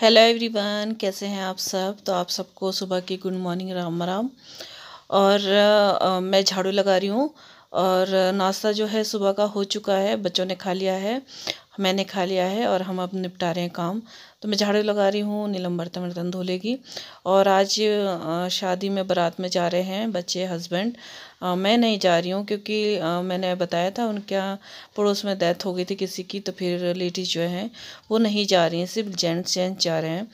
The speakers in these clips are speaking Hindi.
हेलो एवरीवन कैसे हैं आप सब? तो आप सबको सुबह की गुड मॉर्निंग राम राम। और आ, मैं झाड़ू लगा रही हूँ और नाश्ता जो है सुबह का हो चुका है बच्चों ने खा लिया है। मैंने खा लिया है और हम अब निपटा रहे हैं काम। तो मैं झाड़ू लगा रही हूँ, नीलम बर्तन बर्तन धो लेगी और आज शादी में बारात में जा रहे हैं बच्चे हस्बैंड मैं नहीं जा रही हूँ क्योंकि मैंने बताया था उनके पड़ोस में डेथ हो गई थी किसी की तो फिर लेडीज़ जो हैं, वो नहीं जा रही हैं, सिर्फ़ जेंट्स जेंट्स जा रहे हैं।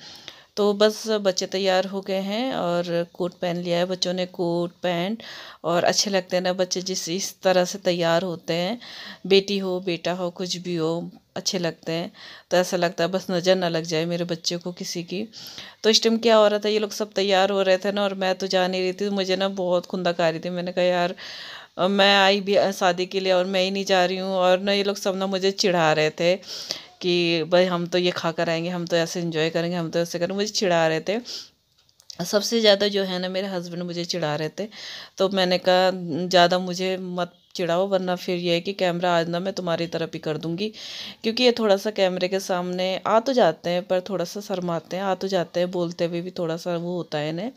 तो बस बच्चे तैयार हो गए हैं और कोट पहन लिया है। बच्चों ने कोट, पैंट और अच्छे लगते हैं ना बच्चे जिस, इस तरह से तैयार होते हैं। बेटी हो, बेटा हो, कुछ भी हो, अच्छे लगते हैं। तो ऐसा लगता है बस नज़र ना लग जाए मेरे बच्चे को किसी की। तो इस टाइम क्या हो रहा था? ये लोग सब तैयार हो रहे थे ना और मैं तो जा नहीं रही थी। मुझे ना बहुत खुंदा आ रही थी। मैंने कहा, यार, मैं आई भी शादी के लिए और मैं ही नहीं जा रही हूँ और ना ये लोग सब ना मुझे चिढ़ा रहे थे। कि भाई हम तो ये खा कर आएँगे, हम तो ऐसे इन्जॉय करेंगे, हम तो ऐसे करेंगे। मुझे चिढ़ा रहे थे। सबसे ज़्यादा जो है ना मेरे हस्बैंड मुझे चिढ़ा रहे थे। तो मैंने कहा, ज़्यादा मुझे मत चिढ़ाओ, वरना फिर ये है कि कैमरा आज ना मैं तुम्हारी तरफ़ ही कर दूँगी। क्योंकि ये थोड़ा सा कैमरे के सामने आ तो जाते हैं, पर थोड़ा सा शर्माते हैं, आ तो जाते हैं, बोलते हुए भी थोड़ा सा वो होता है इन्हें।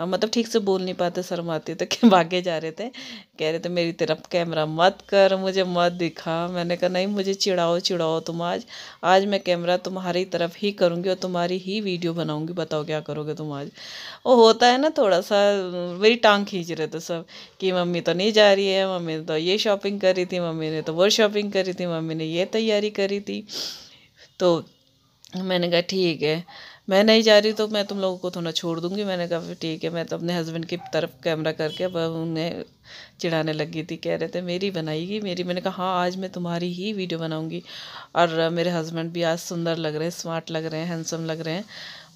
मतलब ठीक से बोल नहीं पाते, शर्माते तो भागे जा रहे थे? कह रहे थे, मेरी तरफ़ कैमरा मत कर, मुझे मत दिखा। मैंने कहा, नहीं, मुझे चिड़ाओ चिड़ाओ तुम आज। आज मैं कैमरा तुम्हारी तरफ़ ही करूँगी और तुम्हारी ही वीडियो बनाऊँगी। बताओ क्या करोगे तुम आज? वो होता है ना थोड़ा सा, मेरी टांग खींच रहे थे सब, कि मम्मी तो नहीं जा रही है, मम्मी तो ये शॉपिंग करी थी मम्मी ने तो वो शॉपिंग करी थी मम्मी ने, ये तैयारी करी थी। तो मैंने कहा, ठीक है। मैं नहीं जा रही तो मैं तुम लोगों को थोड़ा छोड़ दूँगी। मैंने कहा ठीक है। मैं तो अपने हस्बैंड की तरफ़ कैमरा करके अब उन्हें चिढ़ाने लगी थी, कह रहे थे, मेरी बनाएगी, मेरी। मैंने कहा हाँ आज मैं तुम्हारी ही वीडियो बनाऊँगी। और मेरे हस्बैंड भी आज सुंदर लग रहे हैं स्मार्ट लग रहे हैं हैंडसम लग रहे हैं।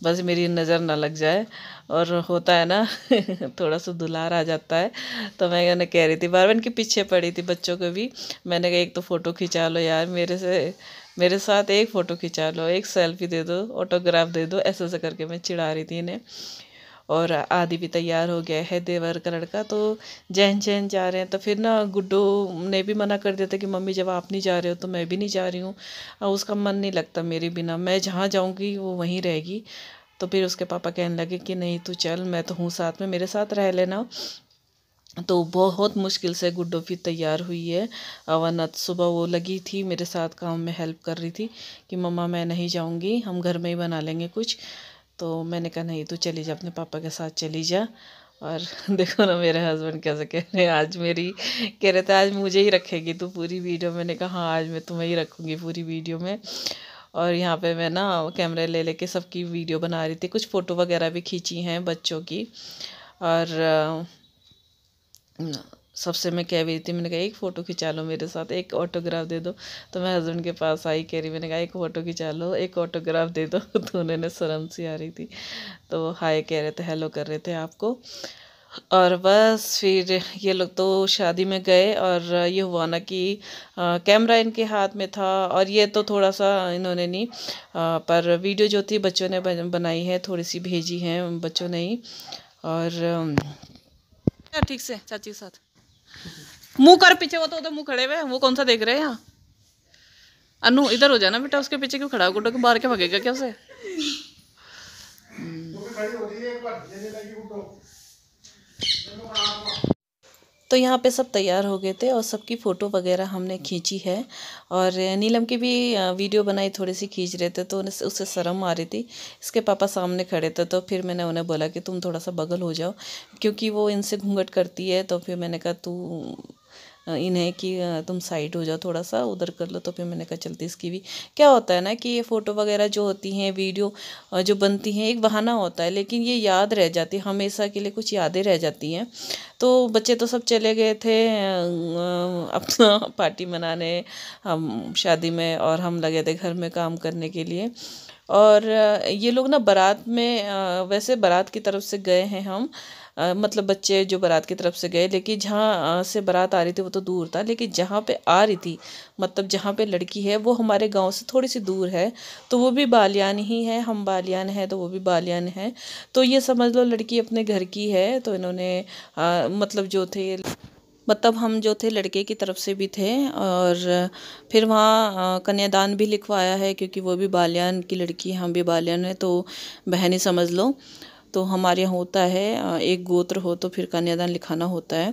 बस मेरी नज़र ना लग जाए। और होता है ना, थोड़ा सा दुलार आ जाता है। तो मैं उन्हें कह रही थी बार बार इनके पीछे पड़ी थी बच्चों को भी। मैंने कहा, एक तो फ़ोटो खिंचा लो यार, मेरे से, मेरे साथ एक फ़ोटो खिंचा लो, एक सेल्फी दे दो, ऑटोग्राफ दे दो, ऐसे ऐसे करके मैं चिढ़ा रही थी इन्हें। और आदि भी तैयार हो गया है देवर का लड़का। तो जैन जैन जा रहे हैं तो फिर ना गुड्डू ने भी मना कर दिया था कि मम्मी जब आप नहीं जा रहे हो तो मैं भी नहीं जा रही हूँ। उसका मन नहीं लगता मेरे बिना। मैं जहाँ जाऊँगी वो वहीं रहेगी। तो फिर उसके पापा कहने लगे कि नहीं तू चल, मैं तो हूँ साथ में, मेरे साथ रह लेना। तो बहुत मुश्किल से गुड्डो फिर तैयार हुई है। वरना सुबह वो लगी थी, मेरे साथ काम में हेल्प कर रही थी कि मम्मा मैं नहीं जाऊँगी, हम घर में ही बना लेंगे कुछ। तो मैंने कहा, नहीं, तू चली जा, अपने पापा के साथ चली जा। और देखो ना मेरे हस्बैंड कैसे कह रहे हैं, आज मेरी कह रहे थे, आज मुझे ही रखेगी तू पूरी वीडियो मैंने कहा हाँ आज मैं तुम्हें ही रखूँगी पूरी वीडियो में। और यहाँ पे मैं ना कैमरे ले लेके सबकी वीडियो बना रही थी, कुछ फ़ोटो वगैरह भी खींची हैं बच्चों की। और सबसे मैं कह रही थी मैंने कहा एक फ़ोटो खिंचा लो मेरे साथ एक ऑटोग्राफ दे दो। तो मैं हस्बैंड के पास आई कह रही मैंने कहा एक फ़ोटो खिंचा लो एक ऑटोग्राफ दे दो। तो उन्होंने शर्म सी आ रही थी। तो हाय कह रहे थे हेलो कर रहे थे आपको। और बस फिर ये लोग तो शादी में गए और ये हुआ ना कि कैमरा इनके हाथ में था और ये तो थोड़ा सा इन्होंने नहीं आ, पर वीडियो जो थी बच्चों ने बनाई है थोड़ी सी भेजी है बच्चों ने ही। और ठीक से चाची के साथ? मुँह कर पीछे वो तो उधर मुँह खड़े हुए वो कौन सा देख रहे हैं यहाँ? अनु, इधर हो जाना बेटा, उसके पीछे क्यों खड़ा गुड्डो के बाहर क्या भगेगा क्या उसे? तो यहाँ पे सब तैयार हो गए थे और सबकी फ़ोटो वगैरह हमने खींची है। और नीलम की भी वीडियो बनाई थोड़ी सी खींच रहे थे तो उन्हें उससे शर्म आ रही थी। इसके पापा सामने खड़े थे तो फिर मैंने उन्हें बोला कि तुम थोड़ा सा बगल हो जाओ, क्योंकि वो इनसे घूंघट करती है तो फिर मैंने कहा, तू इन्हें कि तुम साइड हो जाओ थोड़ा सा उधर कर लो तो फिर मैंने कहा चलती इसकी भी क्या होता है ना कि ये फ़ोटो वगैरह जो होती हैं वीडियो जो बनती हैं, एक बहाना होता है, लेकिन ये याद रह जाती है, हमेशा के लिए कुछ यादें रह जाती हैं। तो बच्चे तो सब चले गए थे अपना पार्टी मनाने, हम शादी में, और हम लगे थे घर में काम करने के लिए। और ये लोग ना बारात में वैसे बारात की तरफ़ से गए हैं हम मतलब बच्चे जो बारात की तरफ़ से गए, लेकिन जहाँ से बारात आ रही थी वो तो दूर था, लेकिन जहाँ पे आ रही थी मतलब जहाँ पे लड़की है, वो हमारे गाँव से थोड़ी सी दूर है तो वो भी बालियान ही है, हम बालियान है तो वो भी बालियान है। तो ये समझ लो लड़की अपने घर की है तो इन्होंने मतलब जो थे मतलब हम जो थे लड़के की तरफ़ से भी थे, और फिर वहाँ कन्यादान भी लिखवाया है, क्योंकि वो भी बालियान की लड़की हम भी बालियान है तो बहन ही समझ लो। तो हमारे यहाँ होता है एक गोत्र हो तो फिर कन्यादान लिखाना होता है।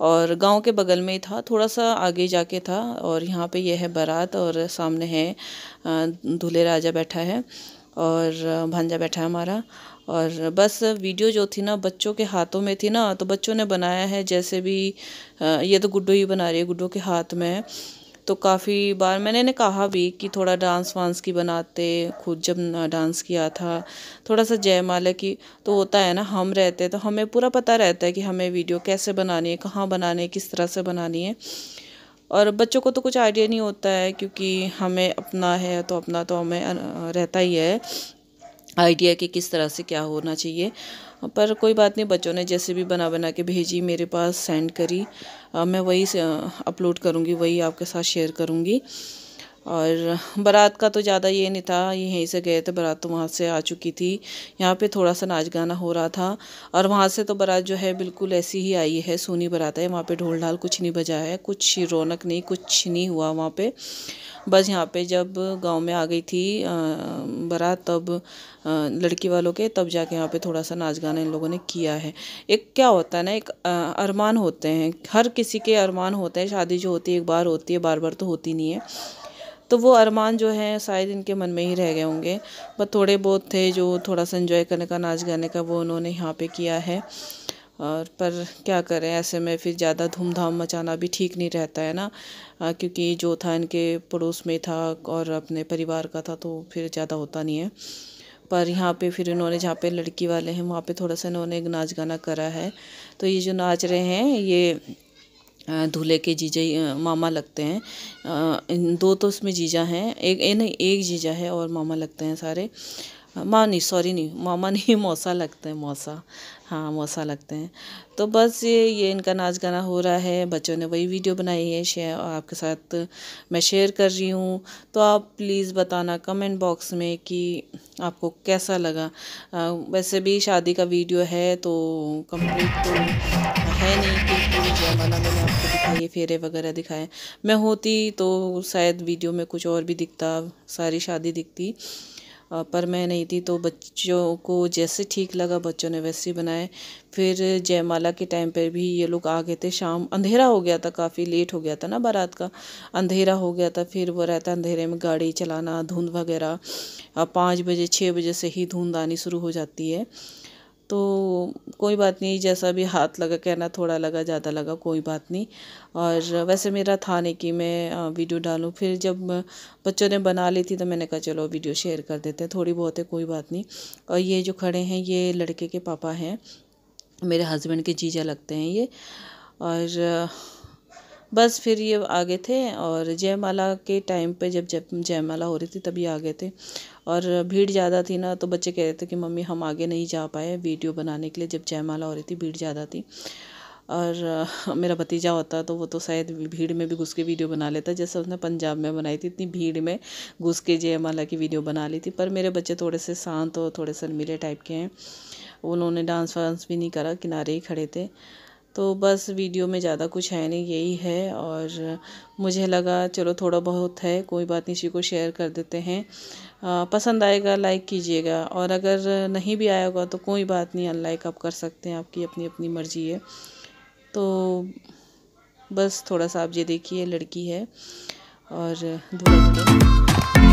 और गाँव के बगल में ही था थोड़ा सा आगे जाके था और यहाँ पे यह है बारात और सामने है दूल्हे राजा बैठा है और भांजा बैठा है हमारा। और बस वीडियो जो थी ना, बच्चों के हाथों में थी ना तो बच्चों ने बनाया है जैसे भी ये तो गुड्डो ही बना रही है, गुड्डो के हाथ में। तो काफ़ी बार मैंने ने कहा भी कि थोड़ा डांस वांस की बनाते, खुद जब डांस किया था, थोड़ा सा जयमाला की तो होता है ना, हम रहते तो हमें पूरा पता रहता है कि हमें वीडियो कैसे बनानी है, कहाँ बनानी है, किस तरह से बनानी है। और बच्चों को तो कुछ आइडिया नहीं होता है, क्योंकि हमें अपना है तो अपना तो हमें रहता ही है। आइडिया कि किस तरह से क्या होना चाहिए। पर कोई बात नहीं बच्चों ने जैसे भी बना बना के भेजी मेरे पास सेंड करी। आ, मैं वही अपलोड करूँगी वही आपके साथ शेयर करूँगी। और बारात का तो ज़्यादा ये नहीं था, यहीं से गए थे, बारात तो वहाँ से आ चुकी थी। यहाँ पे थोड़ा सा नाच गाना हो रहा था और वहाँ से तो बारात जो है बिल्कुल ऐसी ही आई है, सोनी बारात है। वहाँ पे ढोल ढाल कुछ नहीं बजा है, कुछ रौनक नहीं, कुछ नहीं हुआ वहाँ पे। बस यहाँ पे जब गाँव में आ गई थी बारात तब लड़की वालों के, तब जाके यहाँ पे थोड़ा सा नाच गाना इन लोगों ने किया है। एक क्या होता है ना, एक अरमान होते हैं। हर किसी के अरमान होते हैं, शादी जो होती है, एक बार होती है, बार बार तो होती नहीं है। तो वो अरमान जो है शायद इनके मन में ही रह गए होंगे। बस थोड़े बहुत थे जो थोड़ा सा इन्जॉय करने का नाच गाने का वो उन्होंने यहाँ पे किया है। और पर क्या करें ऐसे में फिर ज़्यादा धूमधाम मचाना भी ठीक नहीं रहता है ना? आ, क्योंकि जो था इनके पड़ोस में था और अपने परिवार का था तो फिर ज़्यादा होता नहीं है। पर यहाँ पे फिर इन्होंने जहाँ पे लड़की वाले हैं वहाँ पे थोड़ा सा इन्होंने नाच गाना करा है। तो ये जो नाच रहे हैं ये दूल्हे के जीजा मामा लगते हैं। दो तो उसमें जीजा हैं। एक नहीं एक जीजा है और मामा लगते हैं सारे। माँ नहीं सॉरी नहीं मामा नहीं मौसा लगते हैं मौसा। हाँ मौसा लगते हैं। तो बस ये ये इनका नाच गाना हो रहा है। बच्चों ने वही वीडियो बनाई है शेयर आपके साथ मैं शेयर कर रही हूँ। तो आप प्लीज़ बताना कमेंट बॉक्स में कि आपको कैसा लगा। आ, वैसे भी शादी का वीडियो है तो कंप्लीट तो है नहीं कि पूरी जयमाला मैंने आपको दिखाई, फेरे वगैरह दिखाए। मैं होती तो शायद वीडियो में कुछ और भी दिखता, सारी शादी दिखती। पर मैं नहीं थी तो बच्चों को जैसे ठीक लगा, बच्चों ने वैसे ही बनाए। फिर जयमाला के टाइम पर भी ये लोग आ गए थे शाम। अंधेरा हो गया था, काफ़ी लेट हो गया था ना बारात का। अंधेरा हो गया था, फिर वो रहता अंधेरे में गाड़ी चलाना, धुंध वगैरह। पाँच बजे छः बजे से ही धुंध आनी शुरू हो जाती है। तो कोई बात नहीं, जैसा भी हाथ लगा, कहना थोड़ा लगा, ज़्यादा लगा, कोई बात नहीं। और वैसे मेरा था नहीं कि मैं वीडियो डालूँ। फिर जब बच्चों ने बना ली थी तो मैंने कहा, चलो, वीडियो शेयर कर देते हैं, थोड़ी बहुत है, कोई बात नहीं। और ये जो खड़े हैं, ये लड़के के पापा हैं, मेरे हस्बैंड के जीजा लगते हैं ये। और बस फिर ये आगे थे और जयमाला के टाइम पे जब जब जयमाला हो रही थी, तभी आ गए थे। और भीड़ ज़्यादा थी ना तो बच्चे कह रहे थे कि, मम्मी, हम आगे नहीं जा पाए वीडियो बनाने के लिए। जब जयमाला हो रही थी, भीड़ ज़्यादा थी। और मेरा भतीजा होता तो वो तो शायद भीड़ में भी घुस के वीडियो बना लेता, जैसे उसने पंजाब में बनाई थी, इतनी भीड़ में घुस के जयमाला की वीडियो बना ली थी। पर मेरे बच्चे थोड़े से शांत और थोड़े से मिले टाइप के हैं। उन्होंने डांस वांस भी नहीं करा, किनारे ही खड़े थे। तो बस वीडियो में ज़्यादा कुछ है नहीं, यही है और मुझे लगा चलो थोड़ा बहुत है, कोई बात नहीं, इसी को शेयर कर देते हैं। पसंद आएगा लाइक कीजिएगा और अगर नहीं भी आया होगा तो कोई बात नहीं अनलाइक आप कर सकते हैं, आपकी अपनी अपनी मर्ज़ी है। तो बस थोड़ा सा आप ये देखिए, लड़की है और धुआँ